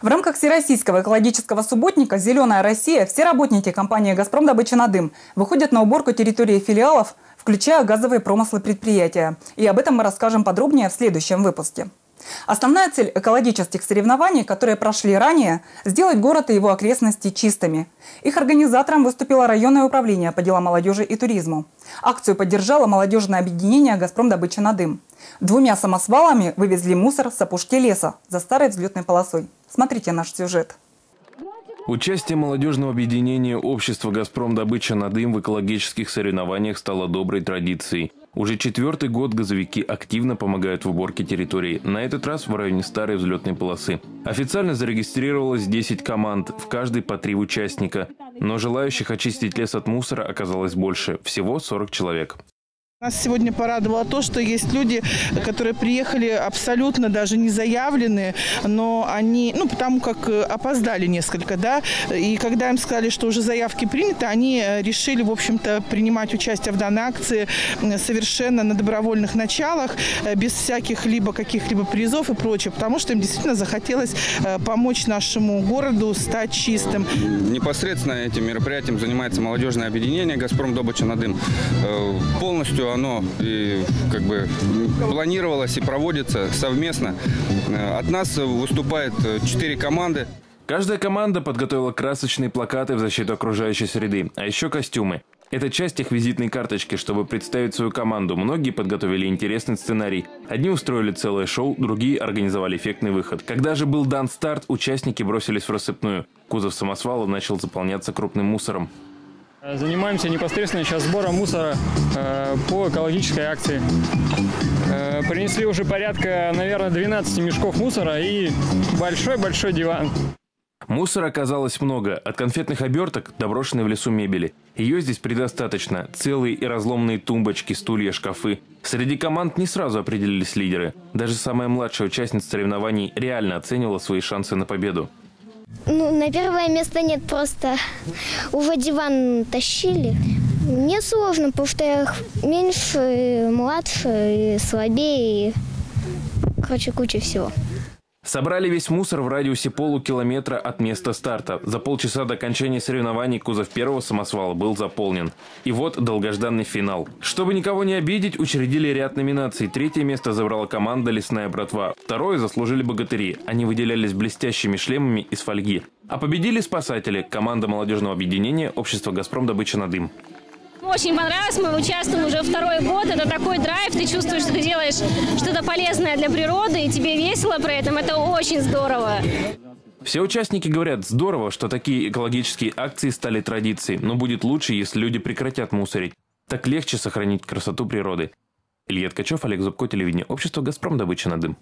В рамках Всероссийского экологического субботника «Зеленая Россия» все работники компании «Газпром Добыча на дым» выходят на уборку территории филиалов, включая газовые промыслы предприятия. И об этом мы расскажем подробнее в следующем выпуске. Основная цель экологических соревнований, которые прошли ранее, сделать город и его окрестности чистыми. Их организатором выступило районное управление по делам молодежи и туризму. Акцию поддержало молодежное объединение «Газпром добыча на дым». Двумя самосвалами вывезли мусор с опушки леса за старой взлетной полосой. Смотрите наш сюжет. Участие молодежного объединения общества «Газпром добыча на дым» в экологических соревнованиях стало доброй традицией. Уже четвертый год газовики активно помогают в уборке территории, на этот раз в районе старой взлетной полосы. Официально зарегистрировалось 10 команд, в каждой по три участника. Но желающих очистить лес от мусора оказалось больше, всего 40 человек. Нас сегодня порадовало то, что есть люди, которые приехали абсолютно даже не заявленные, но они, ну, потому как э, опоздали несколько, да, и когда им сказали, что уже заявки приняты, они э, решили, в общем-то, принимать участие в данной акции совершенно на добровольных началах, э, без всяких либо каких-либо призов и прочее, потому что им действительно захотелось помочь нашему городу стать чистым. Непосредственно этим мероприятием занимается молодежное объединение «Газпром Добыча на дым». Полностью оно и, как бы планировалось и проводится совместно. От нас выступает четыре команды. Каждая команда подготовила красочные плакаты в защиту окружающей среды, а еще костюмы. Это часть их визитной карточки, чтобы представить свою команду. Многие подготовили интересный сценарий. Одни устроили целое шоу, другие организовали эффектный выход. Когда же был дан старт, участники бросились в рассыпную. Кузов самосвала начал заполняться крупным мусором. Занимаемся непосредственно сейчас сбором мусора э, по экологической акции. Э, принесли уже порядка, наверное, 12 мешков мусора и большой-большой диван. Мусора оказалось много, от конфетных оберток до брошенной в лесу мебели. Ее здесь предостаточно. Целые и разломные тумбочки, стулья, шкафы. Среди команд не сразу определились лидеры. Даже самая младшая участница соревнований реально оценивала свои шансы на победу. Ну, на первое место нет, просто уже диван тащили. Мне сложно, потому что я меньше, младше, слабее, короче, куча всего. Собрали весь мусор в радиусе полукилометра от места старта. За полчаса до окончания соревнований кузов первого самосвала был заполнен. И вот долгожданный финал. Чтобы никого не обидеть, учредили ряд номинаций. Третье место забрала команда «Лесная братва». Второе заслужили богатыри. Они выделялись блестящими шлемами из фольги. А победили спасатели – команда молодежного объединения «Общество Газпром добыча на дым». Очень понравилось, мы участвуем уже второй год, это такой драйв, ты чувствуешь, что ты делаешь что-то полезное для природы, и тебе весело при этом, это очень здорово. Все участники говорят, здорово, что такие экологические акции стали традицией, но будет лучше, если люди прекратят мусорить. Так легче сохранить красоту природы. Илья Ткачев, Олег Зубко, телевидение общества «Газпром. Добыча на дым».